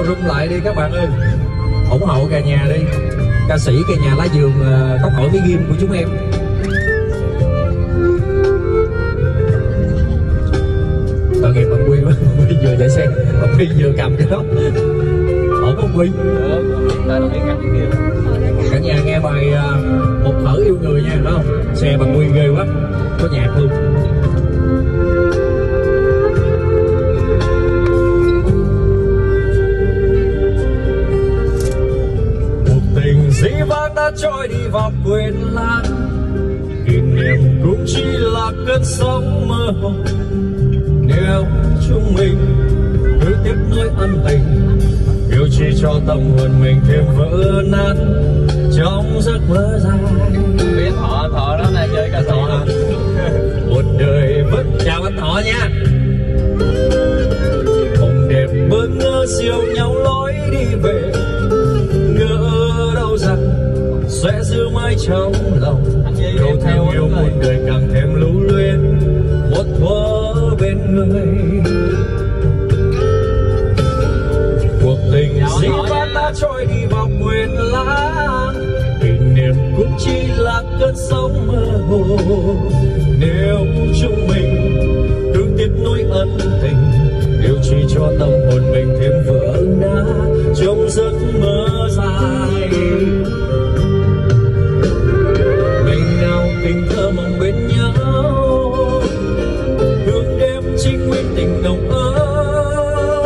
showroom lại đi các bạn ơi. Ủng hộ cả nhà đi. Ca sĩ cả nhà lá giường ờ, tóc hỏi với ghim của chúng em. Tội nghiệp bạn quy quá quy vừa chạy xe bạn quy vừa cầm cái đó. Ở không quy cả nhà nghe bài ờ, một thở yêu người nha đúng không? Xe bạn quy ghê quá. Có nhạc luôn. Đã trôi đi vào quên lãng. Kỷ niệm cũng chỉ là cơn sóng mơ. Hồ nếu chúng mình cứ tiếp nối ân tình yêu chỉ cho tâm hồn mình thêm vỡ nát. Trong giấc mơ dài biết thọ thọ đó nè chơi sĩ Thọ. một đời vẫn chào anh thọ nha. Mộng đẹp bơ ngơ siêu nhau lối đi về trong lòng. Câu thêm yêu một người. càng thêm lưu luyến. Một thuở bên người. Cuộc tình dĩ vãng đã trôi đi vào quên lãng kỷ niệm cũng chỉ là cơn sóng mơ hồ tình nồng ấm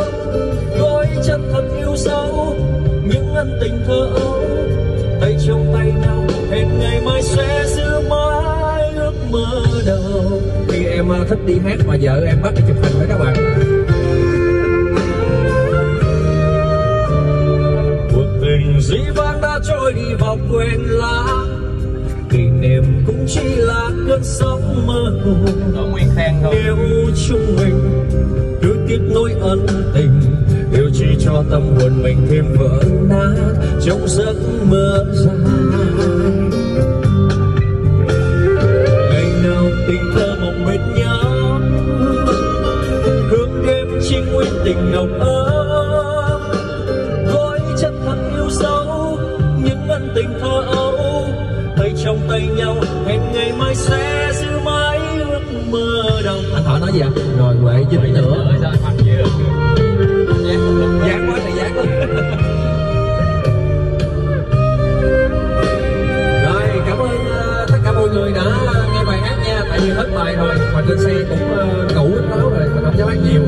gói chân thật yêu dấu, những ân tình thơ ấu. Tay trong tay nhau, hẹn ngày mai sẽ giữ mãi ước mơ đầu. Khi em à, thích đi hát mà vợ em bắt đi chụp hình với các bạn. Cuộc tình dĩ vãng đã trôi đi vào quên lãng kỷ niệm cũng chỉ là cơn sóng mơ hồ. Nguyên khang thôi. Nếu chúng mình cứ tiếp nối ân tình yêu chỉ cho tâm hồn mình thêm vỡ nát trong giấc mơ dài. Ngày nào tình thơ mộng bên nhau hương đêm trinh nguyên tình nồng ấm nhau hẹn ngày mai sẽ giữ mãi ước mơ đồng. Anh thọ nói gì ạ? Rồi huệ dính nữa. dán dạ, quá thì dán quá. Rồi cảm ơn uh, tất cả mọi người đã nghe bài hát nha. Tại vì hết bài rồi mà trên xe cũng uh, cũ máu rồi mình không dám hát nhiều.